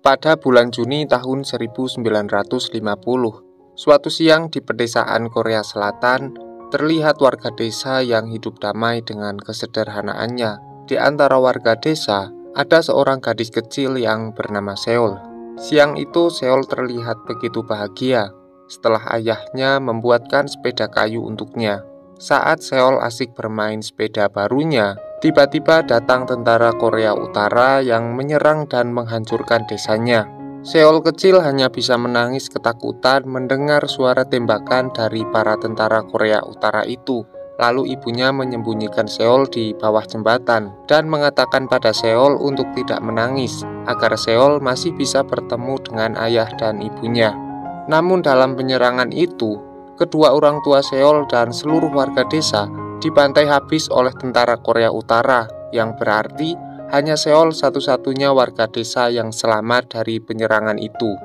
pada bulan Juni tahun 1950. Suatu siang di pedesaan Korea Selatan, terlihat warga desa yang hidup damai dengan kesederhanaannya. Di antara warga desa, ada seorang gadis kecil yang bernama Seol. Siang itu Seol terlihat begitu bahagia setelah ayahnya membuatkan sepeda kayu untuknya. Saat Seol asik bermain sepeda barunya, Tiba-tiba datang tentara Korea Utara yang menyerang dan menghancurkan desanya. Seol kecil hanya bisa menangis ketakutan mendengar suara tembakan dari para tentara Korea Utara itu. Lalu ibunya menyembunyikan Seol di bawah jembatan dan mengatakan pada Seol untuk tidak menangis agar Seol masih bisa bertemu dengan ayah dan ibunya. Namun dalam penyerangan itu, kedua orang tua Seol dan seluruh warga desa dibantai habis oleh tentara Korea Utara, yang berarti hanya Seoul satu-satunya warga desa yang selamat dari penyerangan itu.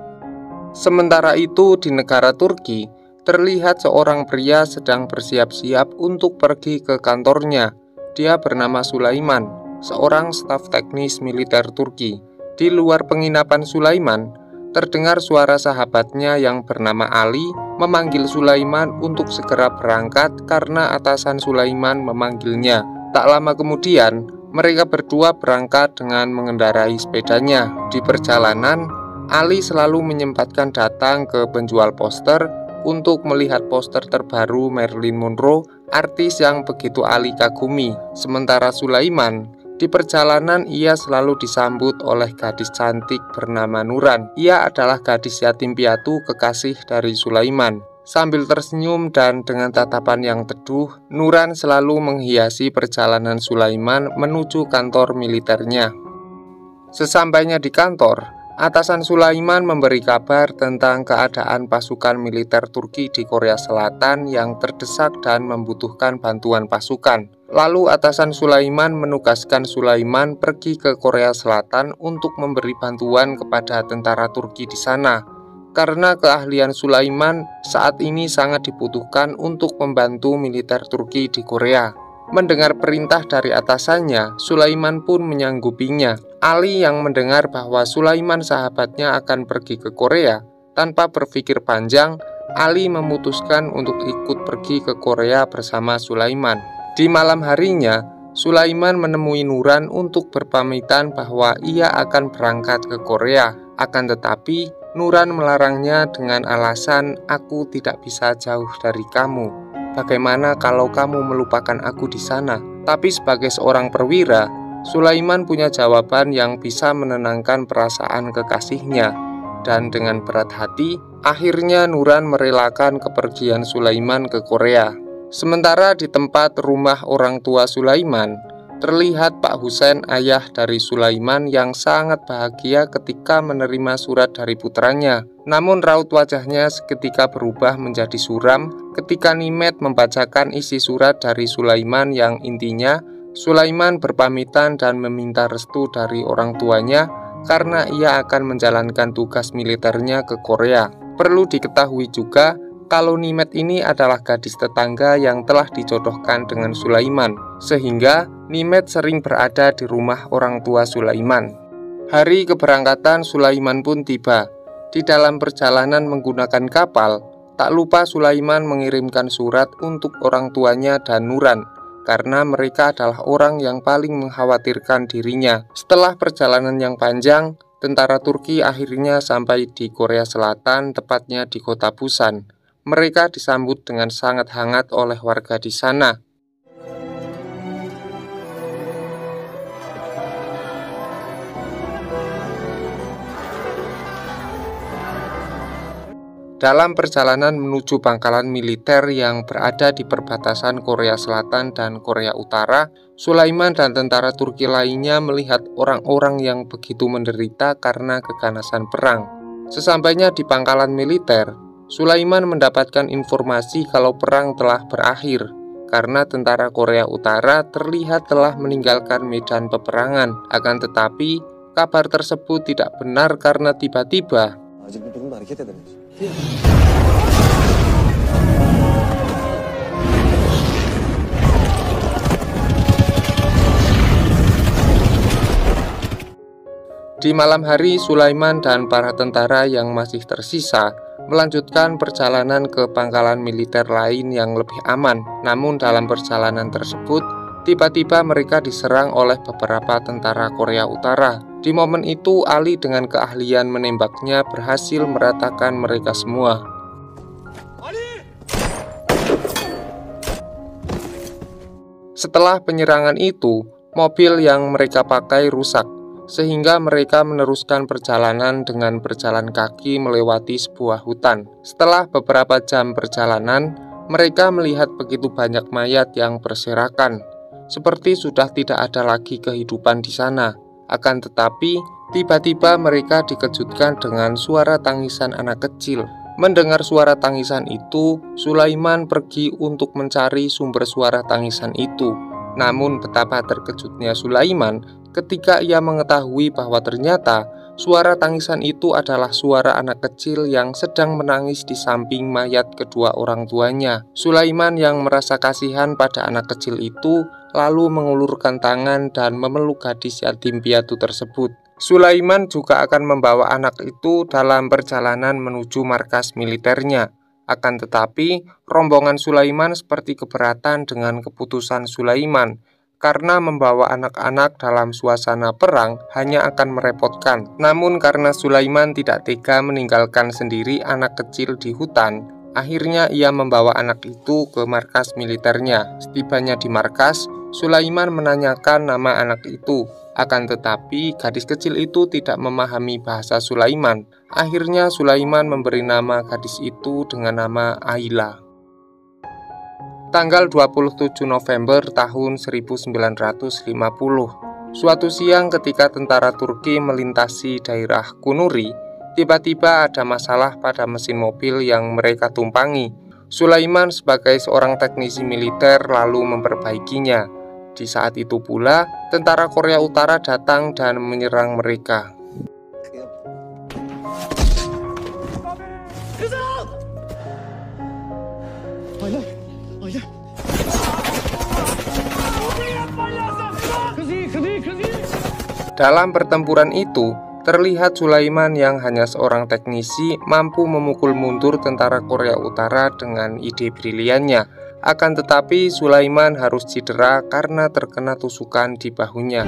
Sementara itu, di negara Turki, terlihat seorang pria sedang bersiap-siap untuk pergi ke kantornya. Dia bernama Sulaiman, seorang staf teknis militer Turki. Di luar penginapan Sulaiman, terdengar suara sahabatnya yang bernama Ali memanggil Sulaiman untuk segera berangkat karena atasan Sulaiman memanggilnya. Tak lama kemudian, mereka berdua berangkat dengan mengendarai sepedanya. Di perjalanan, Ali selalu menyempatkan datang ke penjual poster untuk melihat poster terbaru Marilyn Monroe, artis yang begitu Ali kagumi. Sementara Sulaiman di perjalanan ia selalu disambut oleh gadis cantik bernama Nuran. Ia adalah gadis yatim piatu kekasih dari Sulaiman. Sambil tersenyum dan dengan tatapan yang teduh, Nuran selalu menghiasi perjalanan Sulaiman menuju kantor militernya. Sesampainya di kantor, atasan Sulaiman memberi kabar tentang keadaan pasukan militer Turki di Korea Selatan yang terdesak dan membutuhkan bantuan pasukan. Lalu atasan Sulaiman menugaskan Sulaiman pergi ke Korea Selatan untuk memberi bantuan kepada tentara Turki di sana. Karena keahlian Sulaiman saat ini sangat dibutuhkan untuk membantu militer Turki di Korea. Mendengar perintah dari atasannya, Sulaiman pun menyanggupinya. Ali yang mendengar bahwa Sulaiman sahabatnya akan pergi ke Korea, tanpa berpikir panjang, Ali memutuskan untuk ikut pergi ke Korea bersama Sulaiman. Di malam harinya, Sulaiman menemui Nuran untuk berpamitan bahwa ia akan berangkat ke Korea. Akan tetapi, Nuran melarangnya dengan alasan, "Aku tidak bisa jauh dari kamu. Bagaimana kalau kamu melupakan aku di sana?" Tapi sebagai seorang perwira, Sulaiman punya jawaban yang bisa menenangkan perasaan kekasihnya. Dan dengan berat hati, akhirnya Nuran merelakan kepergian Sulaiman ke Korea. Sementara di tempat rumah orang tua Sulaiman, terlihat Pak Husain ayah dari Sulaiman yang sangat bahagia ketika menerima surat dari putranya. Namun raut wajahnya seketika berubah menjadi suram ketika Nimet membacakan isi surat dari Sulaiman yang intinya Sulaiman berpamitan dan meminta restu dari orang tuanya karena ia akan menjalankan tugas militernya ke Korea. Perlu diketahui juga kalau Nimet ini adalah gadis tetangga yang telah dijodohkan dengan Sulaiman, sehingga Nimet sering berada di rumah orang tua Sulaiman. Hari keberangkatan Sulaiman pun tiba. Di dalam perjalanan menggunakan kapal, tak lupa Sulaiman mengirimkan surat untuk orang tuanya dan Nuran, karena mereka adalah orang yang paling mengkhawatirkan dirinya. Setelah perjalanan yang panjang, tentara Turki akhirnya sampai di Korea Selatan, tepatnya di kota Busan. Mereka disambut dengan sangat hangat oleh warga di sana. Dalam perjalanan menuju pangkalan militer yang berada di perbatasan Korea Selatan dan Korea Utara, Sulaiman dan tentara Turki lainnya melihat orang-orang yang begitu menderita karena keganasan perang. Sesampainya di pangkalan militer, Sulaiman mendapatkan informasi kalau perang telah berakhir karena tentara Korea Utara terlihat telah meninggalkan medan peperangan. Akan tetapi, kabar tersebut tidak benar karena tiba-tiba Di malam hari, Sulaiman dan para tentara yang masih tersisa melanjutkan perjalanan ke pangkalan militer lain yang lebih aman. Namun, dalam perjalanan tersebut, tiba-tiba mereka diserang oleh beberapa tentara Korea Utara. Di momen itu, Ali dengan keahlian menembaknya berhasil meratakan mereka semua. Setelah penyerangan itu, mobil yang mereka pakai rusak sehingga mereka meneruskan perjalanan dengan berjalan kaki melewati sebuah hutan. Setelah beberapa jam perjalanan, mereka melihat begitu banyak mayat yang berserakan, seperti sudah tidak ada lagi kehidupan di sana. Akan tetapi, tiba-tiba mereka dikejutkan dengan suara tangisan anak kecil. Mendengar suara tangisan itu, Sulaiman pergi untuk mencari sumber suara tangisan itu. Namun, betapa terkejutnya Sulaiman ketika ia mengetahui bahwa ternyata suara tangisan itu adalah suara anak kecil yang sedang menangis di samping mayat kedua orang tuanya. Sulaiman yang merasa kasihan pada anak kecil itu lalu mengulurkan tangan dan memeluk gadis yatim piatu tersebut. Sulaiman juga akan membawa anak itu dalam perjalanan menuju markas militernya. Akan tetapi, rombongan Sulaiman seperti keberatan dengan keputusan Sulaiman karena membawa anak-anak dalam suasana perang hanya akan merepotkan. Namun karena Sulaiman tidak tega meninggalkan sendiri anak kecil di hutan, akhirnya ia membawa anak itu ke markas militernya. Setibanya di markas, Sulaiman menanyakan nama anak itu. Akan tetapi, gadis kecil itu tidak memahami bahasa Sulaiman. Akhirnya Sulaiman memberi nama gadis itu dengan nama Aila tanggal 27 November tahun 1950. Suatu siang ketika tentara Turki melintasi daerah Kunuri, tiba-tiba ada masalah pada mesin mobil yang mereka tumpangi. Sulaiman sebagai seorang teknisi militer lalu memperbaikinya. Di saat itu pula, tentara Korea Utara datang dan menyerang mereka. Dalam pertempuran itu, terlihat Sulaiman yang hanya seorang teknisi mampu memukul mundur tentara Korea Utara dengan ide briliannya. Akan tetapi, Sulaiman harus cedera karena terkena tusukan di bahunya.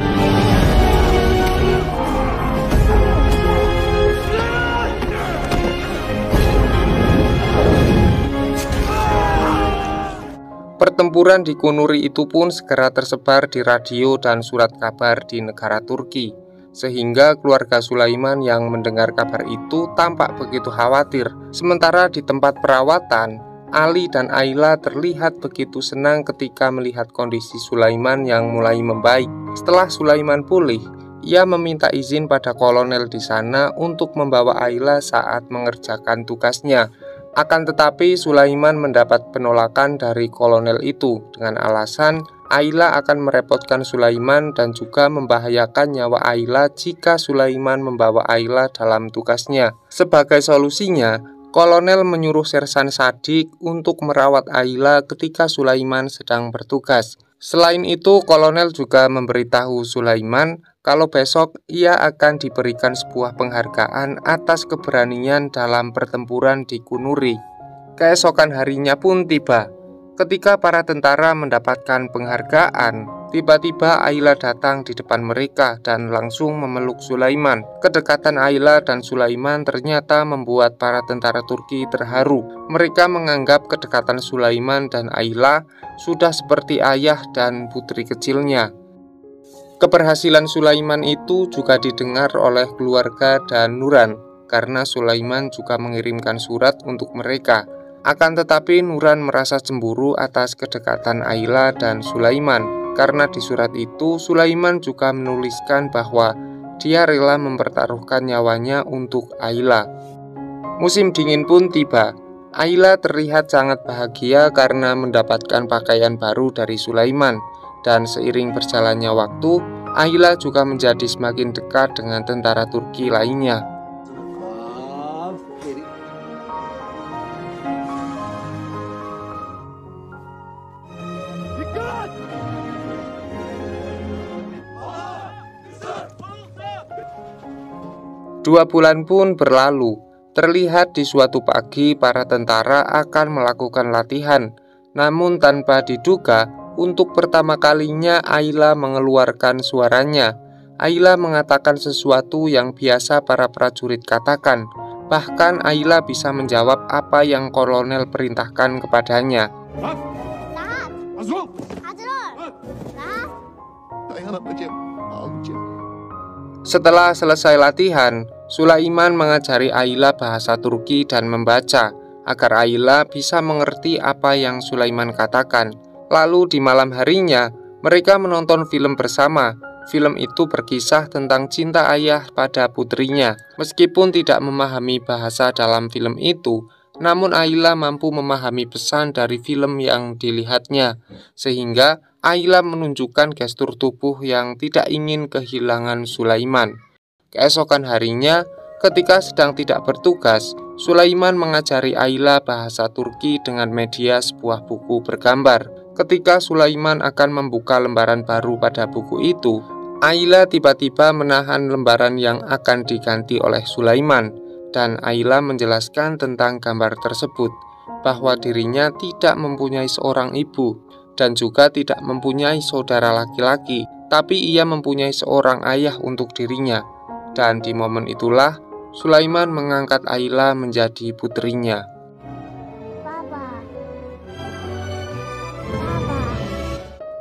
Pertempuran di Kunuri itu pun segera tersebar di radio dan surat kabar di negara Turki, sehingga keluarga Sulaiman yang mendengar kabar itu tampak begitu khawatir. Sementara di tempat perawatan, Ali dan Ayla terlihat begitu senang ketika melihat kondisi Sulaiman yang mulai membaik. Setelah Sulaiman pulih, ia meminta izin pada kolonel di sana untuk membawa Ayla saat mengerjakan tugasnya. Akan tetapi Sulaiman mendapat penolakan dari kolonel itu dengan alasan Aila akan merepotkan Sulaiman dan juga membahayakan nyawa Aila jika Sulaiman membawa Aila dalam tugasnya. Sebagai solusinya, kolonel menyuruh Sersan Sadik untuk merawat Aila ketika Sulaiman sedang bertugas. Selain itu, kolonel juga memberitahu Sulaiman kalau besok ia akan diberikan sebuah penghargaan atas keberanian dalam pertempuran di Kunuri. Keesokan harinya pun tiba. Ketika para tentara mendapatkan penghargaan, tiba-tiba Ayla datang di depan mereka dan langsung memeluk Sulaiman. Kedekatan Ayla dan Sulaiman ternyata membuat para tentara Turki terharu. Mereka menganggap kedekatan Sulaiman dan Ayla sudah seperti ayah dan putri kecilnya. Keberhasilan Sulaiman itu juga didengar oleh keluarga dan Nuran karena Sulaiman juga mengirimkan surat untuk mereka. Akan tetapi Nuran merasa cemburu atas kedekatan Ayla dan Sulaiman karena di surat itu Sulaiman juga menuliskan bahwa dia rela mempertaruhkan nyawanya untuk Ayla. Musim dingin pun tiba. Ayla terlihat sangat bahagia karena mendapatkan pakaian baru dari Sulaiman dan seiring berjalannya waktu, Ayla juga menjadi semakin dekat dengan tentara Turki lainnya. Dua bulan pun berlalu. Terlihat di suatu pagi para tentara akan melakukan latihan. Namun tanpa diduga, untuk pertama kalinya Ayla mengeluarkan suaranya. Ayla mengatakan sesuatu yang biasa para prajurit katakan. Bahkan Ayla bisa menjawab apa yang kolonel perintahkan kepadanya. Setelah selesai latihan, Sulaiman mengajari Ayla bahasa Turki dan membaca agar Ayla bisa mengerti apa yang Sulaiman katakan. Lalu di malam harinya, mereka menonton film bersama. Film itu berkisah tentang cinta ayah pada putrinya. Meskipun tidak memahami bahasa dalam film itu, namun Ayla mampu memahami pesan dari film yang dilihatnya, sehingga Ayla menunjukkan gestur tubuh yang tidak ingin kehilangan Sulaiman. Keesokan harinya, ketika sedang tidak bertugas, Sulaiman mengajari Ayla bahasa Turki dengan media sebuah buku bergambar. Ketika Sulaiman akan membuka lembaran baru pada buku itu, Ayla tiba-tiba menahan lembaran yang akan diganti oleh Sulaiman, dan Ayla menjelaskan tentang gambar tersebut bahwa dirinya tidak mempunyai seorang ibu dan juga tidak mempunyai saudara laki-laki, tapi ia mempunyai seorang ayah untuk dirinya. Dan di momen itulah Sulaiman mengangkat Ayla menjadi putrinya.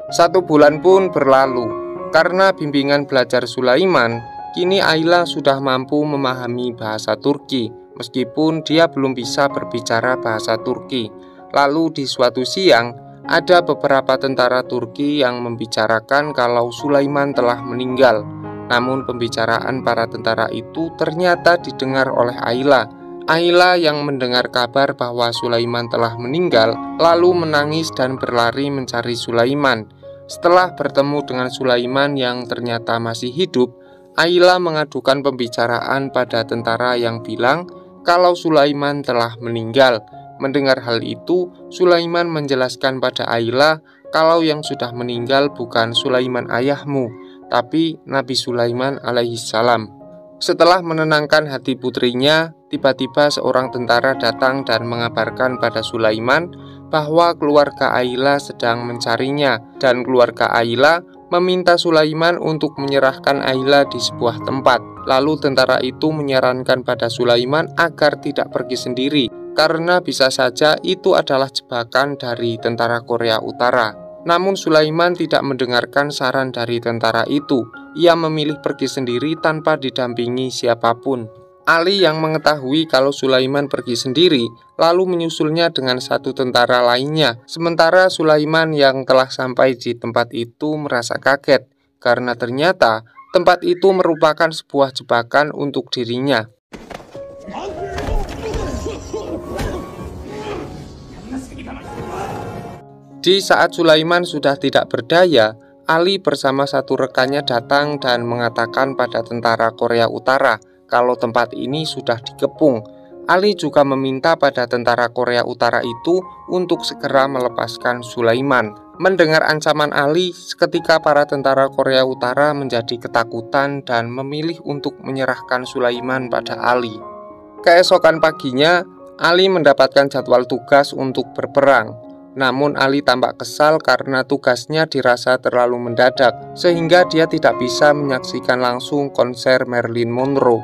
Satu bulan pun berlalu. Karena bimbingan belajar Sulaiman, kini Ayla sudah mampu memahami bahasa Turki, meskipun dia belum bisa berbicara bahasa Turki. Lalu di suatu siang, ada beberapa tentara Turki yang membicarakan kalau Sulaiman telah meninggal. Namun pembicaraan para tentara itu ternyata didengar oleh Ayla. Ayla yang mendengar kabar bahwa Sulaiman telah meninggal, lalu menangis dan berlari mencari Sulaiman. Setelah bertemu dengan Sulaiman yang ternyata masih hidup, Ayla mengadukan pembicaraan pada tentara yang bilang kalau Sulaiman telah meninggal. Mendengar hal itu, Sulaiman menjelaskan pada Ayla kalau yang sudah meninggal bukan Sulaiman ayahmu, tapi Nabi Sulaiman alaihissalam. Setelah menenangkan hati putrinya, tiba-tiba seorang tentara datang dan mengabarkan pada Sulaiman bahwa keluarga Ayla sedang mencarinya dan keluarga Ayla meminta Sulaiman untuk menyerahkan Ayla di sebuah tempat. Lalu tentara itu menyarankan pada Sulaiman agar tidak pergi sendiri karena bisa saja itu adalah jebakan dari tentara Korea Utara. Namun Sulaiman tidak mendengarkan saran dari tentara itu. Ia memilih pergi sendiri tanpa didampingi siapa pun. Ali yang mengetahui kalau Sulaiman pergi sendiri, lalu menyusulnya dengan satu tentara lainnya. Sementara Sulaiman yang telah sampai di tempat itu merasa kaget karena ternyata tempat itu merupakan sebuah jebakan untuk dirinya. Di saat Sulaiman sudah tidak berdaya, Ali bersama satu rekannya datang dan mengatakan pada tentara Korea Utara kalau tempat ini sudah dikepung. Ali juga meminta pada tentara Korea Utara itu untuk segera melepaskan Sulaiman. Mendengar ancaman Ali, seketika para tentara Korea Utara menjadi ketakutan dan memilih untuk menyerahkan Sulaiman pada Ali. Keesokan paginya, Ali mendapatkan jadwal tugas untuk berperang. Namun Ali tampak kesal karena tugasnya dirasa terlalu mendadak sehingga dia tidak bisa menyaksikan langsung konser Marilyn Monroe.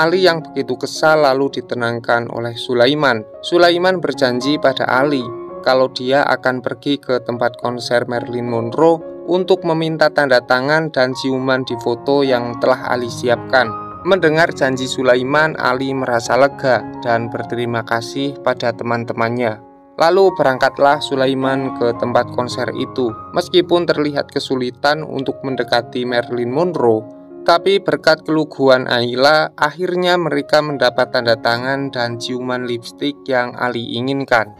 Ali yang begitu kesal lalu ditenangkan oleh Sulaiman. Sulaiman berjanji pada Ali kalau dia akan pergi ke tempat konser Marilyn Monroe untuk meminta tanda tangan dan ciuman di foto yang telah Ali siapkan. Mendengar janji Sulaiman, Ali merasa lega dan berterima kasih pada teman-temannya. Lalu berangkatlah Sulaiman ke tempat konser itu. Meskipun terlihat kesulitan untuk mendekati Marilyn Monroe, tapi berkat keluguan Ayla, akhirnya mereka mendapat tanda tangan dan ciuman lipstik yang Ali inginkan.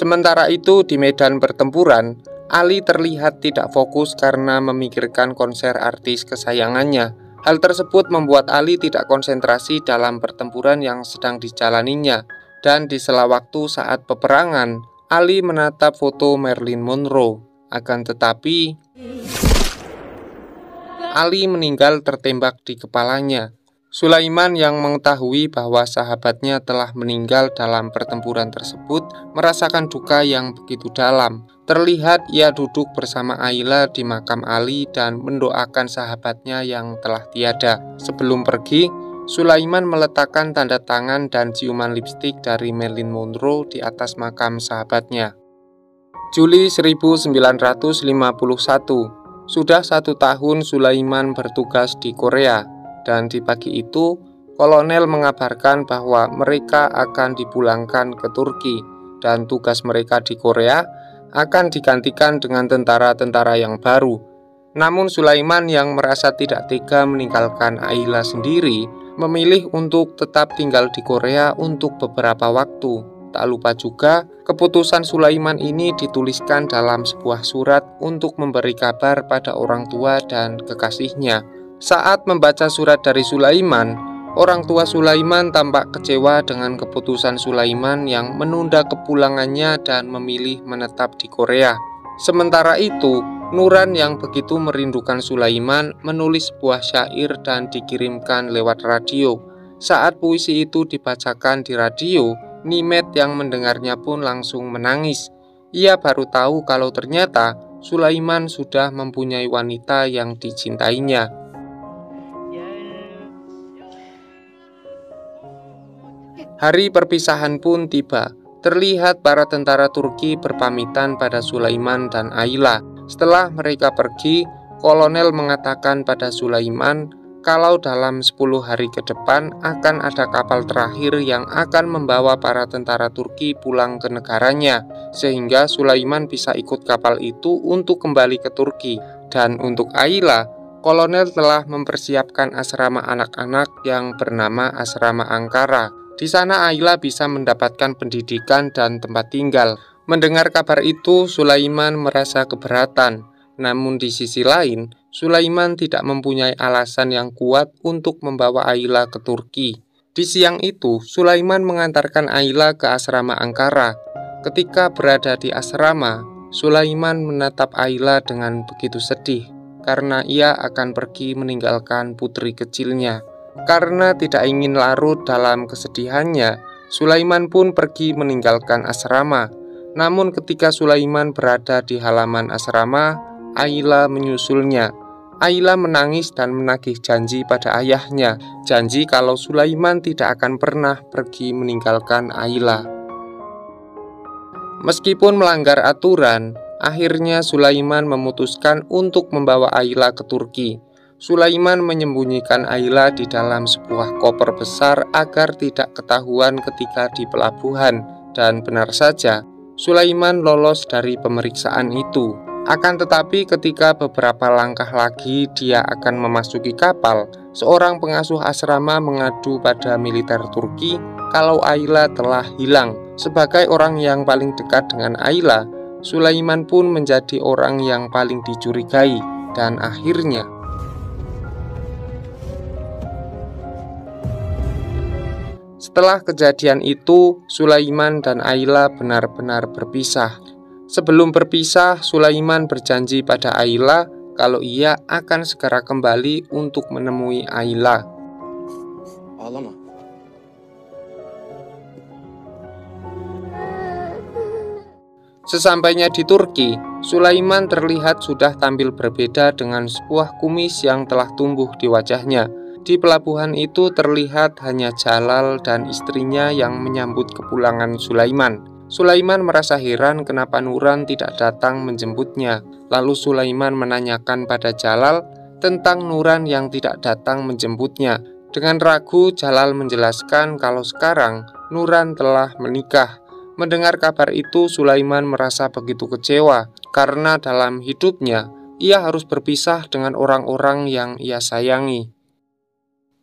Sementara itu, di medan pertempuran, Ali terlihat tidak fokus karena memikirkan konser artis kesayangannya. Hal tersebut membuat Ali tidak konsentrasi dalam pertempuran yang sedang dijalaninya. Dan di sela waktu saat peperangan, Ali menatap foto Marilyn Monroe. Akan tetapi, Ali meninggal tertembak di kepalanya. Sulaiman yang mengetahui bahwa sahabatnya telah meninggal dalam pertempuran tersebut merasakan duka yang begitu dalam. Terlihat ia duduk bersama Ayla di makam Ali dan mendoakan sahabatnya yang telah tiada. Sebelum pergi, Sulaiman meletakkan tanda tangan dan ciuman lipstik dari Marilyn Monroe di atas makam sahabatnya. Juli 1951 Sudah satu tahun Sulaiman bertugas di Korea dan di pagi itu kolonel mengabarkan bahwa mereka akan dipulangkan ke Turki dan tugas mereka di Korea akan digantikan dengan tentara-tentara yang baru. Namun Sulaiman yang merasa tidak tega meninggalkan Ayla sendiri memilih untuk tetap tinggal di Korea untuk beberapa waktu. Tak lupa juga, keputusan Sulaiman ini dituliskan dalam sebuah surat untuk memberi kabar pada orang tua dan kekasihnya. Saat membaca surat dari Sulaiman, orang tua Sulaiman tampak kecewa dengan keputusan Sulaiman yang menunda kepulangannya dan memilih menetap di Korea. Sementara itu, Nuran yang begitu merindukan Sulaiman menulis sebuah syair dan dikirimkan lewat radio. Saat puisi itu dibacakan di radio, Nimet yang mendengarnya pun langsung menangis. Ia baru tahu kalau ternyata Sulaiman sudah mempunyai wanita yang dicintainya. Hari perpisahan pun tiba. Terlihat para tentara Turki berpamitan pada Sulaiman dan Ayla. Setelah mereka pergi, kolonel mengatakan pada Sulaiman kalau dalam 10 hari ke depan akan ada kapal terakhir yang akan membawa para tentara Turki pulang ke negaranya, sehingga Sulaiman bisa ikut kapal itu untuk kembali ke Turki. Dan untuk Ayla, kolonel telah mempersiapkan asrama anak-anak yang bernama Asrama Angkara. Di sana Ayla bisa mendapatkan pendidikan dan tempat tinggal. Mendengar kabar itu, Sulaiman merasa keberatan. Namun di sisi lain, Sulaiman tidak mempunyai alasan yang kuat untuk membawa Ayla ke Turki. Di siang itu, Sulaiman mengantarkan Ayla ke asrama Angkara. Ketika berada di asrama, Sulaiman menatap Ayla dengan begitu sedih karena ia akan pergi meninggalkan putri kecilnya. Karena tidak ingin larut dalam kesedihannya, Sulaiman pun pergi meninggalkan asrama. Namun ketika Sulaiman berada di halaman asrama, Ayla menyusulnya. Ayla menangis dan menagih janji pada ayahnya, janji kalau Sulaiman tidak akan pernah pergi meninggalkan Ayla. Meskipun melanggar aturan, akhirnya Sulaiman memutuskan untuk membawa Ayla ke Turki. Sulaiman menyembunyikan Ayla di dalam sebuah koper besar agar tidak ketahuan ketika di pelabuhan dan benar saja Sulaiman lolos dari pemeriksaan itu. Akan tetapi ketika beberapa langkah lagi dia akan memasuki kapal, seorang pengasuh asrama mengadu pada militer Turki kalau Ayla telah hilang. Sebagai orang yang paling dekat dengan Ayla, Sulaiman pun menjadi orang yang paling dicurigai dan akhirnya Setelah kejadian itu, Sulaiman dan Ayla benar-benar berpisah. Sebelum berpisah, Sulaiman berjanji pada Ayla kalau ia akan segera kembali untuk menemui Ayla. Sesampainya di Turki, Sulaiman terlihat sudah tampil berbeda dengan sebuah kumis yang telah tumbuh di wajahnya. Di pelabuhan itu terlihat hanya Jalal dan istrinya yang menyambut kepulangan Sulaiman. Sulaiman merasa heran kenapa Nuran tidak datang menjemputnya. Lalu Sulaiman menanyakan pada Jalal tentang Nuran yang tidak datang menjemputnya. Dengan ragu, Jalal menjelaskan kalau sekarang Nuran telah menikah. Mendengar kabar itu, Sulaiman merasa begitu kecewa karena dalam hidupnya ia harus berpisah dengan orang-orang yang ia sayangi.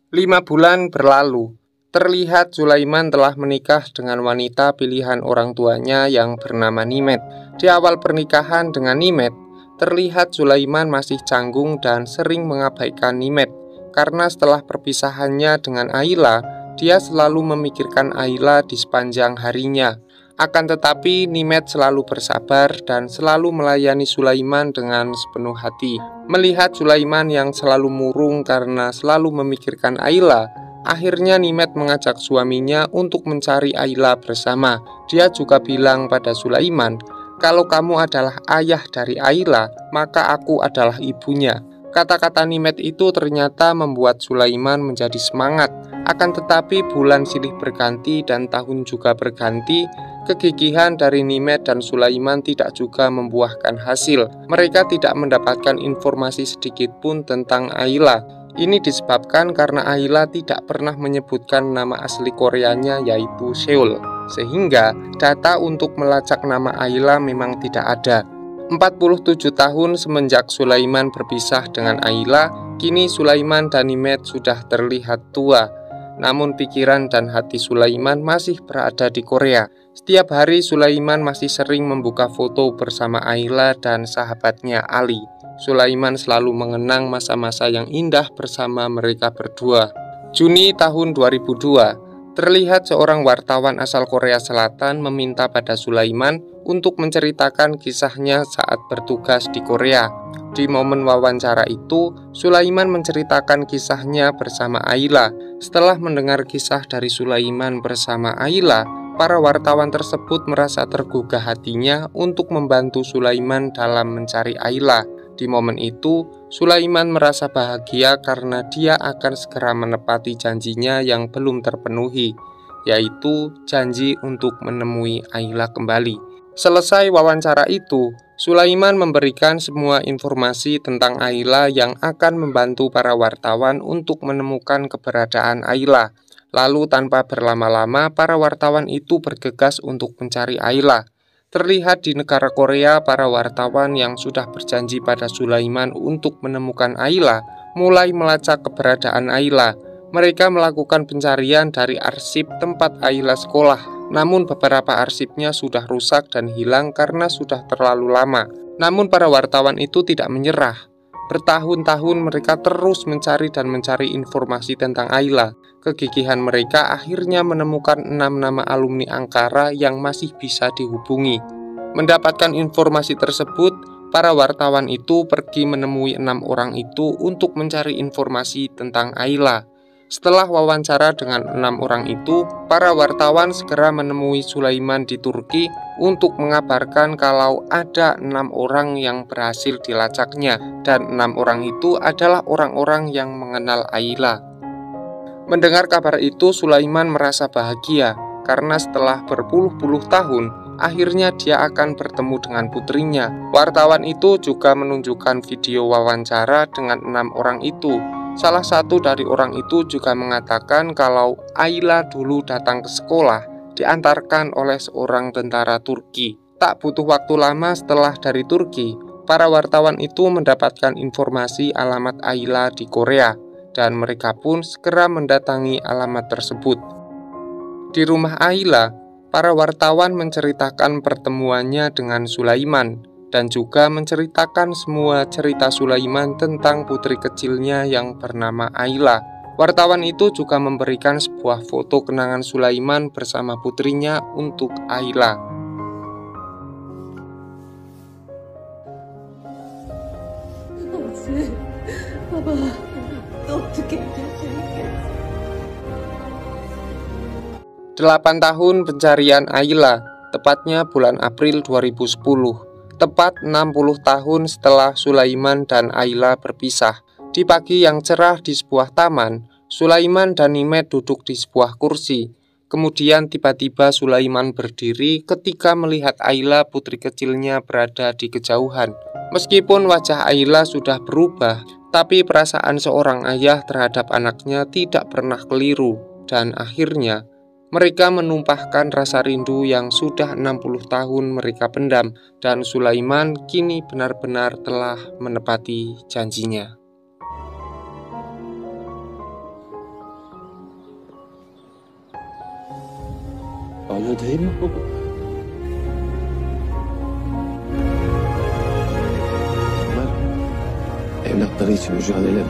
Lima bulan berlalu. terlihat Sulaiman telah menikah dengan wanita pilihan orang tuanya yang bernama Nimet. Di awal pernikahan dengan Nimet, terlihat Sulaiman masih canggung dan sering mengabaikan Nimet karena setelah perpisahannya dengan Ayla, dia selalu memikirkan Ayla di sepanjang harinya. Akan tetapi Nimet selalu bersabar dan selalu melayani Sulaiman dengan sepenuh hati. Melihat Sulaiman yang selalu murung karena selalu memikirkan Ayla, akhirnya Nimet mengajak suaminya untuk mencari Ayla bersama. Dia juga bilang pada Sulaiman, "Kalau kamu adalah ayah dari Ayla, maka aku adalah ibunya." Kata-kata Nimet itu ternyata membuat Sulaiman menjadi semangat. Akan tetapi bulan silih berganti dan tahun juga berganti, kegigihan dari Nimet dan Sulaiman tidak juga membuahkan hasil. Mereka tidak mendapatkan informasi sedikit pun tentang Ayla. Ini disebabkan karena Ayla tidak pernah menyebutkan nama asli Koreanya yaitu Seoul. Sehingga data untuk melacak nama Ayla memang tidak ada. 47 tahun semenjak Sulaiman berpisah dengan Ayla, kini Sulaiman dan Nimet sudah terlihat tua. Namun pikiran dan hati Sulaiman masih berada di Korea. Setiap hari Sulaiman masih sering membuka foto bersama Ayla dan sahabatnya Ali. Sulaiman selalu mengenang masa-masa yang indah bersama mereka berdua. Juni tahun 2002, terlihat seorang wartawan asal Korea Selatan meminta pada Sulaiman untuk menceritakan kisahnya saat bertugas di Korea. Di momen wawancara itu, Sulaiman menceritakan kisahnya bersama Ayla. Setelah mendengar kisah dari Sulaiman bersama Ayla, para wartawan tersebut merasa tergugah hatinya untuk membantu Sulaiman dalam mencari Ayla. Di momen itu, Sulaiman merasa bahagia karena dia akan segera menepati janjinya yang belum terpenuhi, yaitu janji untuk menemui Ayla kembali. Selesai wawancara itu, Sulaiman memberikan semua informasi tentang Ayla yang akan membantu para wartawan untuk menemukan keberadaan Ayla. Lalu tanpa berlama-lama para wartawan itu bergegas untuk mencari Ayla. Terlihat di negara Korea para wartawan yang sudah berjanji pada Sulaiman untuk menemukan Ayla mulai melacak keberadaan Ayla. Mereka melakukan pencarian dari arsip tempat Ayla sekolah. Namun beberapa arsipnya sudah rusak dan hilang karena sudah terlalu lama. Namun para wartawan itu tidak menyerah. Bertahun-tahun mereka terus mencari dan mencari informasi tentang Ayla. Kegigihan mereka akhirnya menemukan enam nama alumni Angkara yang masih bisa dihubungi. Mendapatkan informasi tersebut, para wartawan itu pergi menemui enam orang itu untuk mencari informasi tentang Ayla. Setelah wawancara dengan enam orang itu, para wartawan segera menemui Sulaiman di Turki untuk mengabarkan kalau ada enam orang yang berhasil dilacaknya dan enam orang itu adalah orang-orang yang mengenal Ayla. Mendengar kabar itu, Sulaiman merasa bahagia karena setelah berpuluh-puluh tahun, akhirnya dia akan bertemu dengan putrinya. Wartawan itu juga menunjukkan video wawancara dengan enam orang itu Salah satu dari orang itu juga mengatakan kalau Ayla dulu datang ke sekolah diantarkan oleh seorang tentara Turki. Tak butuh waktu lama setelah dari Turki, para wartawan itu mendapatkan informasi alamat Ayla di Korea dan mereka pun segera mendatangi alamat tersebut. Di rumah Ayla, para wartawan menceritakan pertemuannya dengan Sulaiman dan juga menceritakan semua cerita Sulaiman tentang putri kecilnya yang bernama Ayla. Wartawan itu juga memberikan sebuah foto kenangan Sulaiman bersama putrinya untuk Delapan tahun pencarian Ayla, tepatnya bulan April 2010. Tepat 60 tahun setelah Sulaiman dan Ayla berpisah, di pagi yang cerah di sebuah taman, Sulaiman dan Nimet duduk di sebuah kursi. Kemudian tiba-tiba Sulaiman berdiri ketika melihat Ayla putri kecilnya berada di kejauhan. Meskipun wajah Ayla sudah berubah, tapi perasaan seorang ayah terhadap anaknya tidak pernah keliru dan akhirnya mereka menumpahkan rasa rindu yang sudah 60 tahun mereka pendam dan Sulaiman kini benar-benar telah menepati janjinya. Değil Paris, c'est le journal.